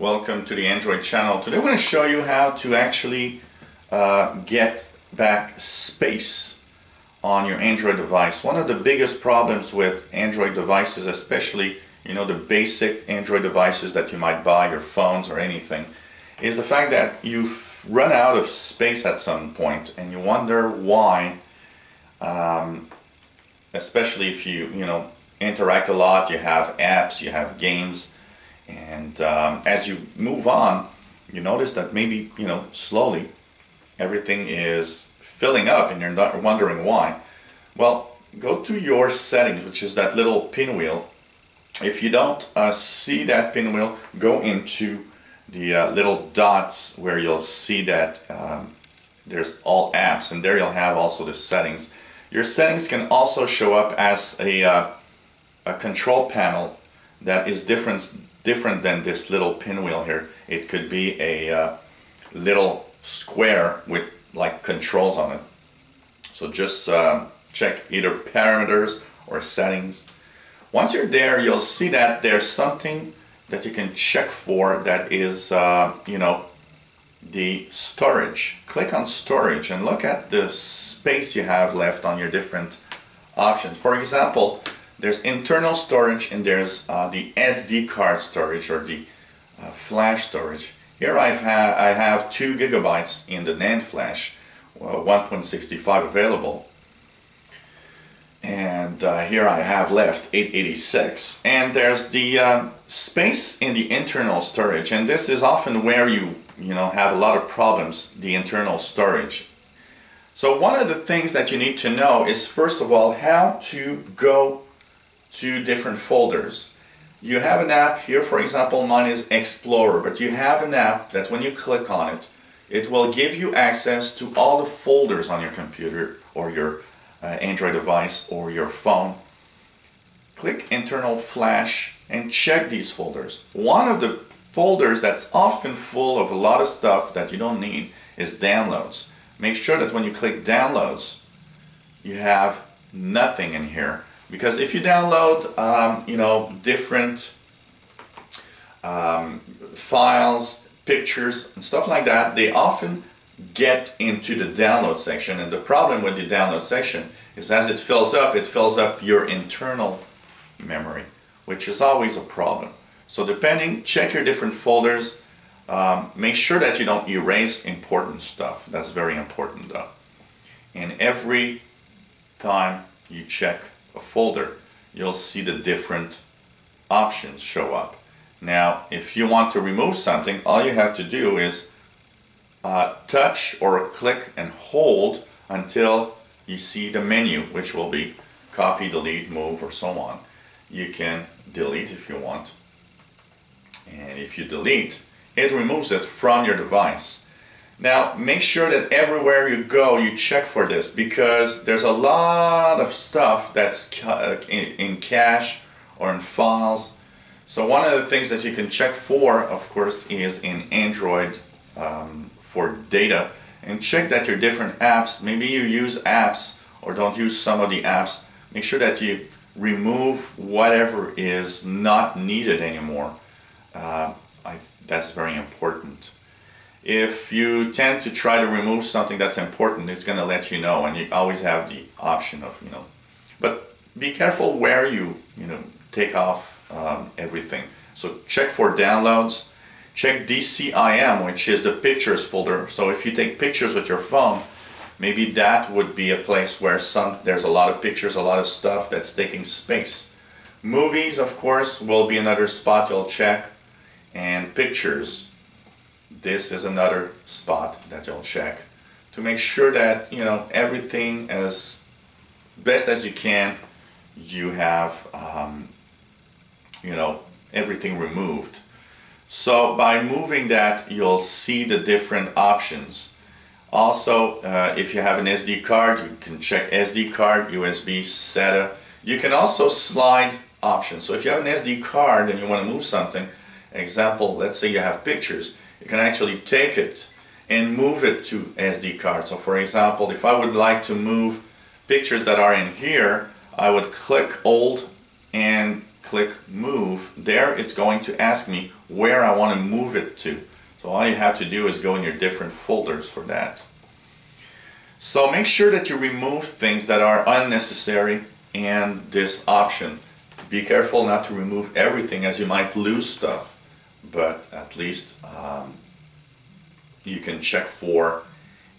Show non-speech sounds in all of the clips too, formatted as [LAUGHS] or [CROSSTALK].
Welcome to the Android channel. Today I'm going to show you how to actually uh, get back space on your Android device. One of the biggest problems with Android devices, especially you know the basic Android devices that you might buy, your phones or anything, is the fact that you've run out of space at some point and you wonder why um, especially if you you know interact a lot you have apps you have games and um, as you move on you notice that maybe you know slowly everything is filling up and you're not wondering why. Well go to your settings which is that little pinwheel. If you don't uh, see that pinwheel go into the uh, little dots where you'll see that um, there's all apps and there you'll have also the settings. Your settings can also show up as a, uh, a control panel that is different, different than this little pinwheel here. It could be a uh, little square with like controls on it. So just uh, check either parameters or settings. Once you're there, you'll see that there's something that you can check for that is, uh, you know, the storage. Click on storage and look at the space you have left on your different options. For example, there's internal storage and there's uh, the SD card storage or the uh, flash storage. Here I've ha I have 2 gigabytes in the NAND flash, uh, 1.65 available. And uh, here I have left 886. And there's the uh, space in the internal storage and this is often where you you know, have a lot of problems, the internal storage. So one of the things that you need to know is first of all how to go to different folders. You have an app here, for example, mine is Explorer, but you have an app that when you click on it, it will give you access to all the folders on your computer or your uh, Android device or your phone. Click internal flash and check these folders. One of the folders that's often full of a lot of stuff that you don't need is downloads. Make sure that when you click downloads, you have nothing in here. Because if you download, um, you know, different um, files, pictures, and stuff like that, they often get into the download section. And the problem with the download section is as it fills up, it fills up your internal memory, which is always a problem. So depending, check your different folders. Um, make sure that you don't erase important stuff. That's very important though. And every time you check a folder, you'll see the different options show up. Now, if you want to remove something, all you have to do is uh, touch or click and hold until you see the menu, which will be copy, delete, move, or so on. You can delete if you want. And if you delete, it removes it from your device. Now, make sure that everywhere you go, you check for this because there's a lot of stuff that's uh, in cache or in files. So one of the things that you can check for, of course, is in Android um, for data. And check that your different apps, maybe you use apps or don't use some of the apps. Make sure that you remove whatever is not needed anymore uh, I, that's very important. If you tend to try to remove something that's important, it's going to let you know, and you always have the option of, you know, but be careful where you, you know, take off um, everything. So check for downloads, check DCIM, which is the pictures folder. So if you take pictures with your phone, maybe that would be a place where some there's a lot of pictures, a lot of stuff that's taking space. Movies, of course, will be another spot you'll check and pictures this is another spot that you'll check to make sure that you know everything as best as you can you have um, you know everything removed. So by moving that you'll see the different options. Also uh, if you have an SD card you can check SD card USB SATA you can also slide options. So if you have an SD card and you want to move something example, let's say you have pictures, you can actually take it and move it to SD card. So for example, if I would like to move pictures that are in here, I would click old and click move, there it's going to ask me where I want to move it to. So all you have to do is go in your different folders for that. So make sure that you remove things that are unnecessary and this option. Be careful not to remove everything as you might lose stuff, but at least um, you can check for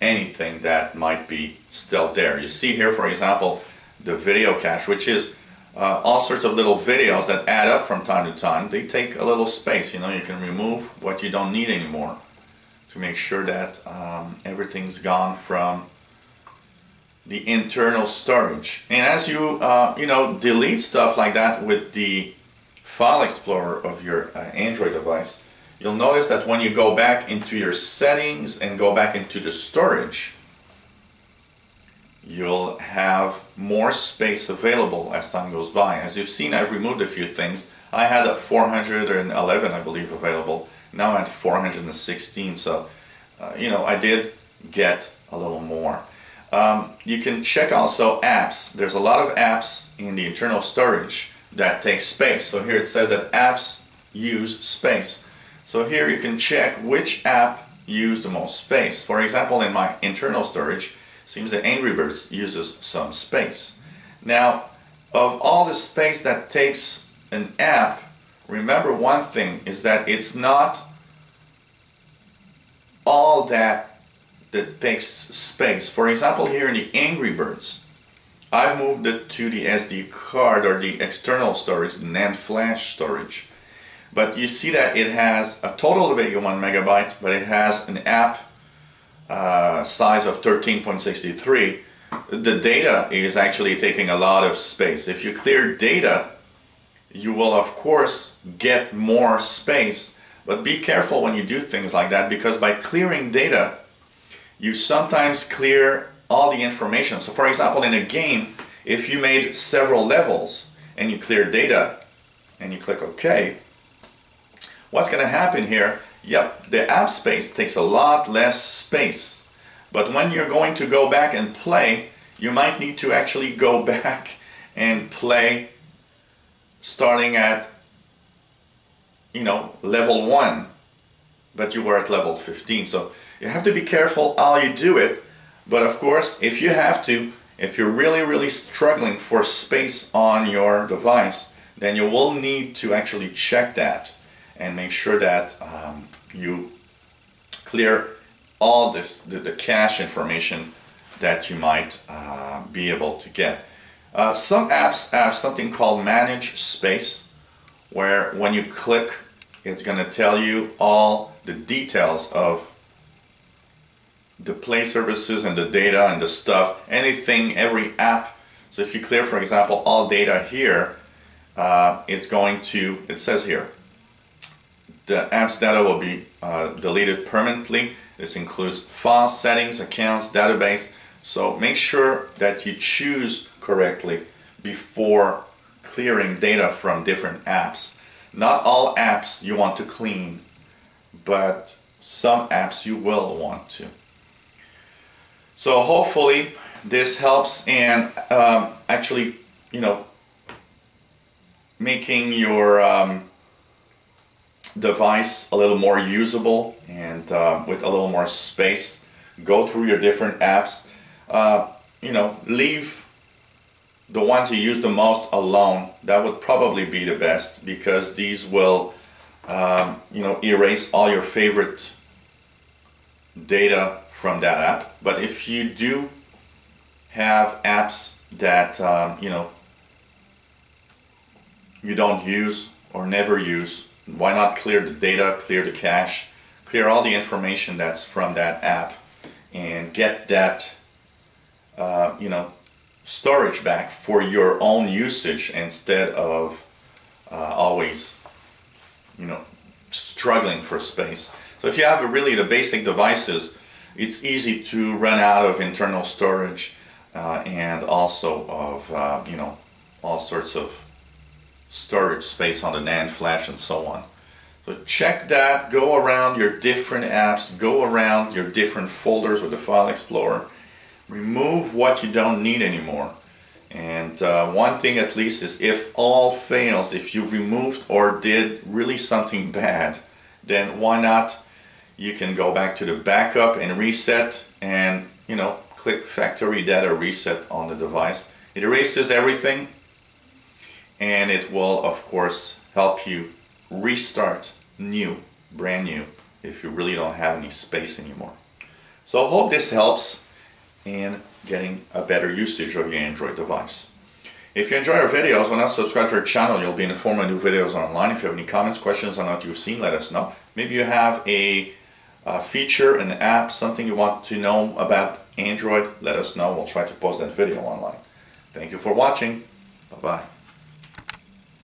anything that might be still there. You see here, for example, the video cache, which is uh, all sorts of little videos that add up from time to time. They take a little space, you know, you can remove what you don't need anymore to make sure that um, everything's gone from the internal storage. And as you, uh, you know, delete stuff like that with the File Explorer of your uh, Android device, you'll notice that when you go back into your settings and go back into the storage, you'll have more space available as time goes by. As you've seen, I've removed a few things. I had a 411, I believe, available. Now I'm at 416, so, uh, you know, I did get a little more. Um, you can check also apps. There's a lot of apps in the internal storage that takes space. So here it says that apps use space. So here you can check which app use the most space. For example, in my internal storage, seems that Angry Birds uses some space. Now, of all the space that takes an app, remember one thing is that it's not all that that takes space. For example, here in the Angry Birds, I've moved it to the SD card or the external storage, the NAND flash storage. But you see that it has a total of 81 megabyte, but it has an app uh, size of 13.63, the data is actually taking a lot of space. If you clear data, you will of course get more space, but be careful when you do things like that because by clearing data, you sometimes clear all the information. So for example, in a game, if you made several levels and you clear data and you click OK, what's going to happen here Yep, the app space takes a lot less space. But when you're going to go back and play, you might need to actually go [LAUGHS] back and play starting at, you know, level 1, but you were at level 15. So you have to be careful how you do it. But of course, if you have to, if you're really, really struggling for space on your device, then you will need to actually check that and make sure that um, you clear all this the, the cache information that you might uh, be able to get. Uh, some apps have something called manage space where when you click it's going to tell you all the details of the play services and the data and the stuff anything every app so if you clear for example all data here uh, it's going to it says here the app's data will be uh, deleted permanently. This includes file settings, accounts, database. So make sure that you choose correctly before clearing data from different apps. Not all apps you want to clean, but some apps you will want to. So hopefully this helps and um, actually, you know, making your um, device a little more usable and uh, with a little more space. Go through your different apps. Uh, you know, leave the ones you use the most alone. That would probably be the best because these will, um, you know, erase all your favorite data from that app. But if you do have apps that, um, you know, you don't use or never use, why not clear the data, clear the cache, clear all the information that's from that app and get that, uh, you know, storage back for your own usage instead of uh, always, you know, struggling for space. So if you have really the basic devices, it's easy to run out of internal storage uh, and also of, uh, you know, all sorts of storage space on the NAND flash and so on. So check that, go around your different apps, go around your different folders with the File Explorer, remove what you don't need anymore, And uh, one thing at least is if all fails, if you removed or did really something [LAUGHS] bad, then why not you can go back to the backup and reset and you know click factory data reset on the device. It erases everything and it will of course help you restart new, brand new if you really don't have any space anymore. So I hope this helps in getting a better usage of your Android device. If you enjoy our videos, why not subscribe to our channel? You'll be informed of new videos online. If you have any comments, questions on what you've seen, let us know. Maybe you have a, a feature, an app, something you want to know about Android, let us know. We'll try to post that video online. Thank you for watching. Bye-bye.